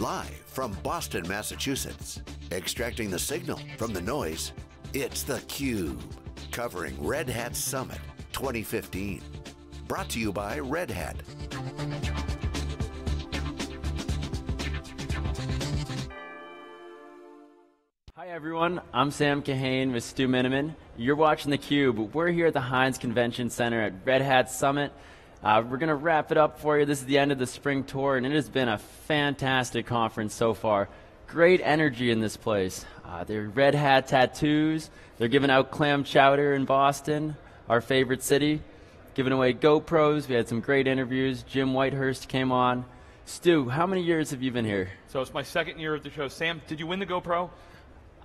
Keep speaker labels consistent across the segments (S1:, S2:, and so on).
S1: Live from Boston, Massachusetts, extracting the signal from the noise, it's theCUBE, covering Red Hat Summit 2015. Brought to you by Red Hat.
S2: Hi everyone, I'm Sam Kahane with Stu Miniman. You're watching theCUBE. We're here at the Hynes Convention Center at Red Hat Summit. Uh, we're going to wrap it up for you. This is the end of the spring tour, and it has been a fantastic conference so far. Great energy in this place. Uh, they're red hat tattoos. They're giving out clam chowder in Boston, our favorite city. Giving away GoPros. We had some great interviews. Jim Whitehurst came on. Stu, how many years have you been here?
S3: So it's my second year at the show. Sam, did you win the GoPro?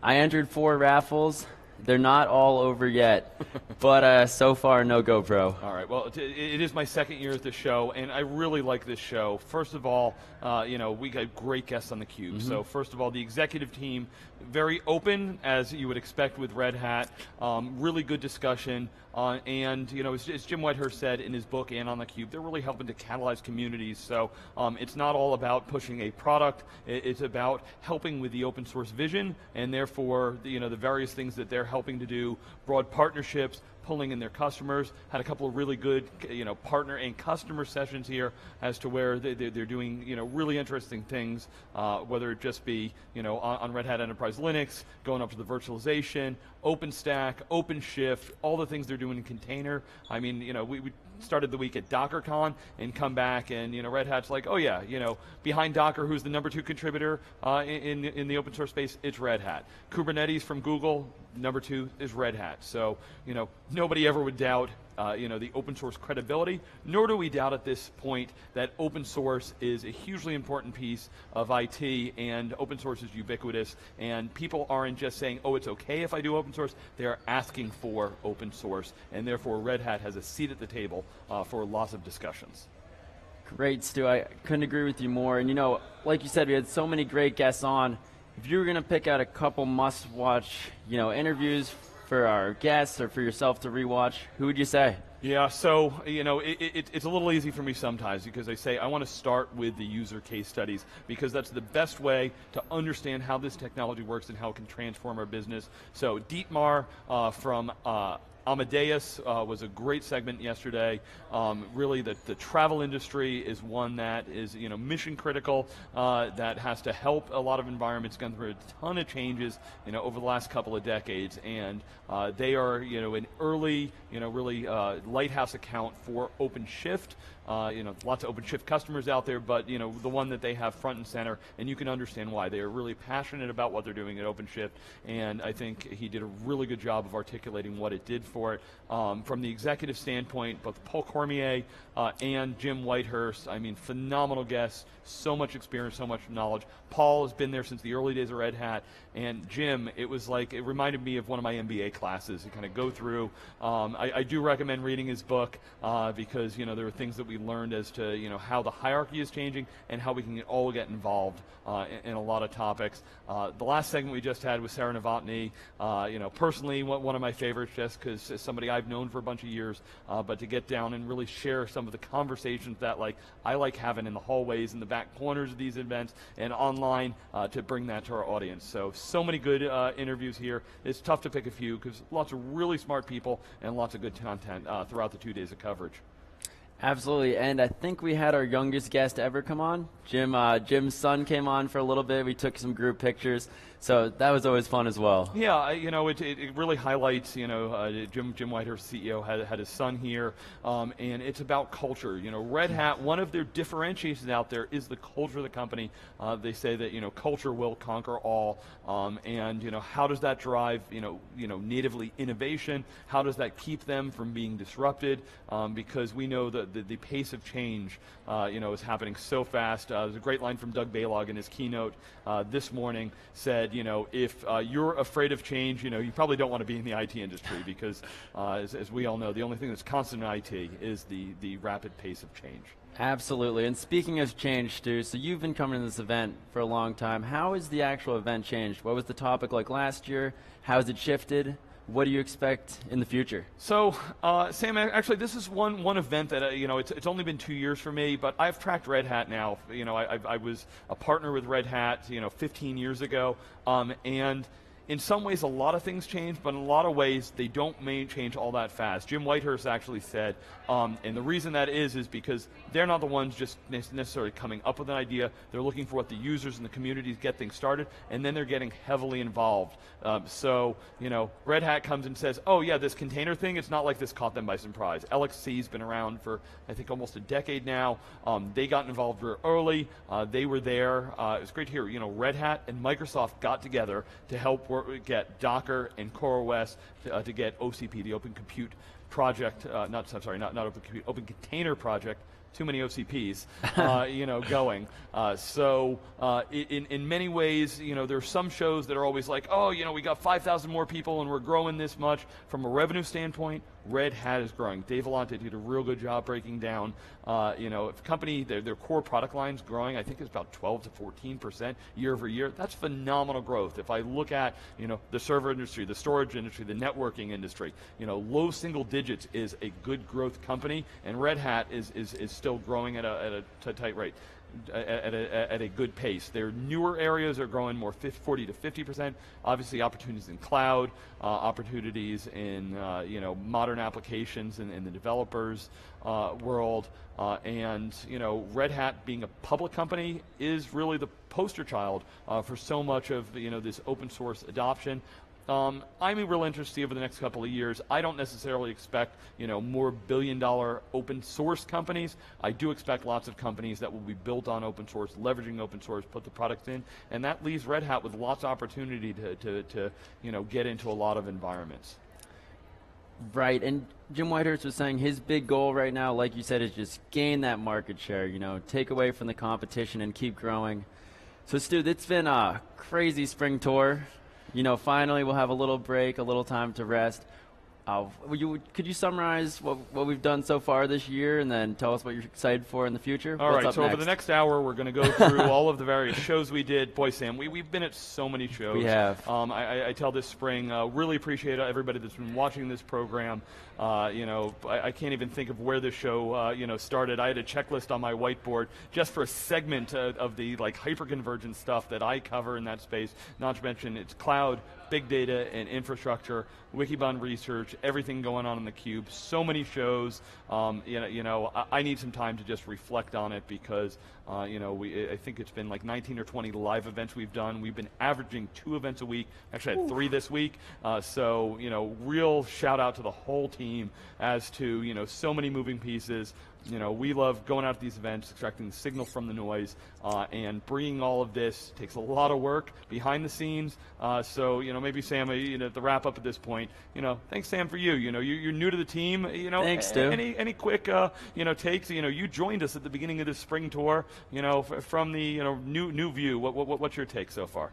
S2: I entered four raffles. They're not all over yet, but uh, so far no GoPro.
S3: All right. Well, it, it is my second year at the show, and I really like this show. First of all, uh, you know we got great guests on the cube. Mm-hmm. So first of all, the executive team, very open as you would expect with Red Hat. Um, really good discussion. Uh, and you know, as, as, Jim Whitehurst said in his book and on the Cube, they're really helping to catalyze communities. So um, it's not all about pushing a product; it's about helping with the open source vision, and therefore, you know, the various things that they're helping to do, broad partnerships, pulling in their customers. Had a couple of really good, you know, partner and customer sessions here as to where they, are doing, you know, really interesting things. Uh, whether it just be, you know, on, Red Hat Enterprise Linux, going up to the virtualization, OpenStack, OpenShift, all the things they're doing in container. I mean, you know, we, we started the week at DockerCon and come back and you know Red Hat's like, oh yeah, you know behind Docker, who's the number two contributor uh, in in the open source space? It's Red Hat. Kubernetes from Google, number two is Red Hat. So you know nobody ever would doubt uh, you know, the open source credibility, nor do we doubt at this point that open source is a hugely important piece of IT and open source is ubiquitous and people aren't just saying, oh, it's okay if I do open source, they are asking for open source and therefore Red Hat has a seat at the table uh, for lots of discussions.
S2: Great, Stu. I couldn't agree with you more. And you know, like you said, we had so many great guests on. If you were going to pick out a couple must-watch, you know, interviews for our guests or for yourself to rewatch, who would you say?
S3: Yeah, so you know it, it, it's a little easy for me sometimes because I say I want to start with the user case studies because that's the best way to understand how this technology works and how it can transform our business. So Dietmar uh, from uh, Amadeus uh, was a great segment yesterday. Um, really, the, the travel industry is one that is you know mission critical, uh, that has to help a lot of environments gone through a ton of changes you know over the last couple of decades, and uh, they are you know an early you know really uh, lighthouse account for OpenShift. Uh, you know, lots of OpenShift customers out there, but you know, the one that they have front and center, and you can understand why. They are really passionate about what they're doing at OpenShift, and I think he did a really good job of articulating what it did for it. Um, from the executive standpoint, both Paul Cormier uh, and Jim Whitehurst, I mean, phenomenal guests, so much experience, so much knowledge. Paul has been there since the early days of Red Hat, and Jim, it was like, it reminded me of one of my MBA classes. You kind of go through, um, I, I, do recommend reading his book uh, because, you know, there are things that we learned as to, you know, how the hierarchy is changing and how we can all get involved uh, in, in, a lot of topics. Uh, the last segment we just had was Sarah Novotny, uh, you know, personally one of my favorites just because somebody I've known for a bunch of years, uh, but to get down and really share some of the conversations that like I like having in the hallways and the back corners of these events and online uh, to bring that to our audience. So, so many good uh, interviews here. It's tough to pick a few because lots of really smart people and lots of good content uh, throughout the two days of coverage.
S2: Absolutely, and I think we had our youngest guest ever come on. Jim, uh, Jim's son came on for a little bit. We took some group pictures. So that was always fun as well.
S3: Yeah, you know, it, it, really highlights, you know, uh, Jim, Jim Whitehurst, CEO, had, had his son here, um, and it's about culture. You know, Red Hat, one of their differentiations out there is the culture of the company. Uh, they say that, you know, culture will conquer all, um, and, you know, how does that drive, you know, you know, natively innovation? How does that keep them from being disrupted? Um, because we know that the, the pace of change, uh, you know, is happening so fast. Uh, there's a great line from Doug Balog in his keynote uh, this morning, said, you know, if uh, you're afraid of change, you know, you probably don't want to be in the IT industry because, uh, as, as, we all know, the only thing that's constant in IT is the, the rapid pace of change.
S2: Absolutely. And speaking of change, Stu, so you've been coming to this event for a long time. How has the actual event changed? What was the topic like last year? How has it shifted? What do you expect in the future?
S3: So, uh, Sam, actually, this is one one event that uh, you know it's, it's only been two years for me, but I've tracked Red Hat now. You know, I, I was a partner with Red Hat, you know, 15 years ago, um, and in some ways, a lot of things change, but in a lot of ways, they don't change all that fast. Jim Whitehurst actually said, um, and the reason that is, is because they're not the ones just necessarily coming up with an idea. They're looking for what the users and the communities get things started, and then they're getting heavily involved. Um, so, you know, Red Hat comes and says, oh, yeah, this container thing, it's not like this caught them by surprise. LXC's been around for, I think, almost a decade now. Um, they got involved very early. Uh, they were there. Uh, it was great to hear, you know, Red Hat and Microsoft got together to help get Docker and CoreOS to, uh, to get OCP, the Open Compute Project, uh, not, I'm sorry, not, not Open Compute, Open Container Project, too many OCPs, uh, you know, going. Uh, so uh, in, in many ways, you know, there are some shows that are always like, oh, you know, we got 5,000 more people and we're growing this much. From a revenue standpoint, Red Hat is growing. Dave Vellante did a real good job breaking down, uh, you know, if company, their, their core product line's growing, I think it's about 12 to 14% year over year. That's phenomenal growth. If I look at, you know, the server industry, the storage industry, the networking industry, you know, low single digits is a good growth company, and Red Hat is, is, is still growing at a, at a tight rate at a, at a good pace. Their newer areas are growing more 50, 40 to 50 percent. Obviously, opportunities in cloud, uh, opportunities in uh, you know modern applications in, in the developers uh, world, uh, and you know Red Hat being a public company is really the poster child uh, for so much of you know this open source adoption. Um, I'm real interested over the next couple of years. I don't necessarily expect, you know, more billion-dollar open source companies. I do expect lots of companies that will be built on open source, leveraging open source, put the products in, and that leaves Red Hat with lots of opportunity to, to, to you know, get into a lot of environments.
S2: Right, and Jim Whitehurst was saying his big goal right now, like you said, is just gain that market share. You know, take away from the competition and keep growing. So, Stu, it's been a crazy spring tour you know, finally we'll have a little break, a little time to rest. Uh, you, could you summarize what, what we've done so far this year and then tell us what you're excited for in the future?
S3: All
S2: What's
S3: right, so
S2: next?
S3: over the next hour, we're going to go through all of the various shows we did. Boy, Sam, we, we've been at so many shows.
S2: We have.
S3: Um, I, I, tell this spring, uh, really appreciate everybody that's been watching this program. Uh, you know, I, I, can't even think of where this show, uh, you know, started. I had a checklist on my whiteboard just for a segment uh, of the like hyperconvergent stuff that I cover in that space. Not to mention it's cloud, big data and infrastructure, Wikibon research, everything going on in the cube. So many shows. Um, you know, you know, I, I, need some time to just reflect on it because, uh, you know, we I think it's been like 19 or 20 live events we've done. We've been averaging two events a week. Actually, I had three this week. Uh, so, you know, real shout out to the whole team as to you know so many moving pieces you know, we love going out to these events, extracting the signal from the noise, uh, and bringing all of this takes a lot of work behind the scenes. Uh, so, you know, maybe Sam, uh, you know, the wrap up at this point, you know, thanks Sam for you. You know, you, are new to the team. You know,
S2: thanks, Stu.
S3: Any any quick, uh, you know, takes. You know, you joined us at the beginning of this spring tour. You know, from the you know new new view. What, what what's your take so far?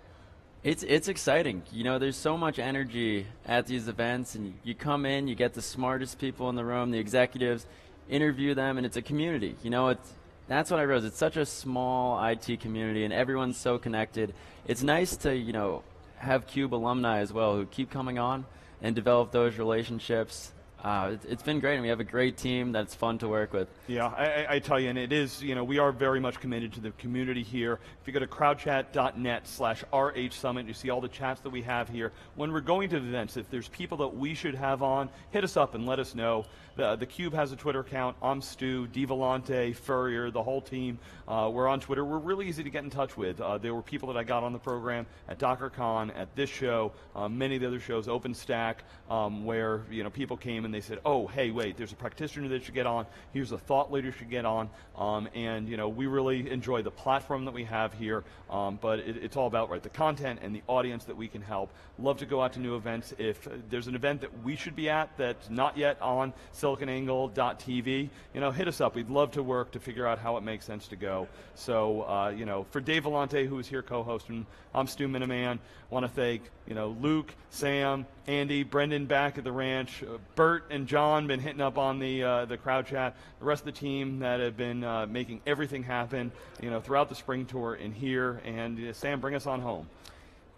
S2: It's it's exciting. You know, there's so much energy at these events, and you come in, you get the smartest people in the room, the executives interview them, and it's a community. You know, it's that's what I realized. It's such a small IT community, and everyone's so connected. It's nice to you know have Cube alumni as well who keep coming on and develop those relationships uh, it's been great, and we have a great team that's fun to work with.
S3: Yeah, I, I, tell you, and it is, you know, we are very much committed to the community here. If you go to crowdchat.net slash RH Summit, you see all the chats that we have here. When we're going to events, if there's people that we should have on, hit us up and let us know. The, the Cube has a Twitter account. I'm Stu, Dave Vellante, Furrier, the whole team. Uh, we're on Twitter. We're really easy to get in touch with. Uh, there were people that I got on the program at DockerCon, at this show, uh, many of the other shows, OpenStack, um, where, you know, people came and and they said, oh, hey, wait, there's a practitioner that should get on. Here's a thought leader should get on. Um, and, you know, we really enjoy the platform that we have here. Um, but it, it's all about, right, the content and the audience that we can help. Love to go out to new events. If there's an event that we should be at that's not yet on siliconangle.tv, you know, hit us up. We'd love to work to figure out how it makes sense to go. So, uh, you know, for Dave Vellante, who is here co-hosting, I'm Stu Miniman. Want to thank, you know, Luke, Sam, Andy, Brendan back at the ranch, uh, Bert and John been hitting up on the uh, the crowd chat. The rest of the team that have been uh, making everything happen, you know, throughout the spring tour and here. And uh, Sam, bring us on home.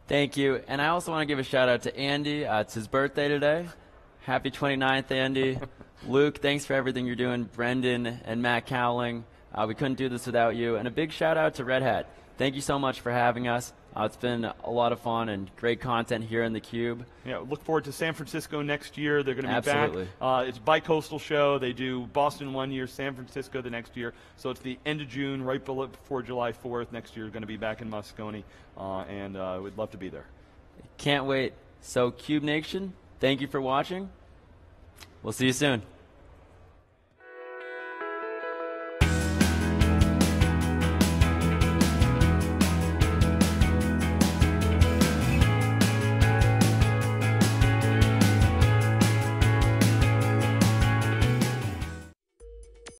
S2: Thank you. And I also want to give a shout out to Andy. Uh, it's his birthday today. Happy 29th, Andy. Luke, thanks for everything you're doing. Brendan and Matt Cowling, uh, we couldn't do this without you. And a big shout out to Red Hat. Thank you so much for having us. Uh, it's been a lot of fun and great content here in the Cube.
S3: Yeah, look forward to San Francisco next year. They're going to be
S2: Absolutely.
S3: back. Uh, it's bi-coastal show. They do Boston one year, San Francisco the next year. So it's the end of June, right below, before July 4th. Next year, going to be back in Moscone, uh, and uh, we'd love to be there.
S2: Can't wait. So, Cube Nation, thank you for watching. We'll see you soon.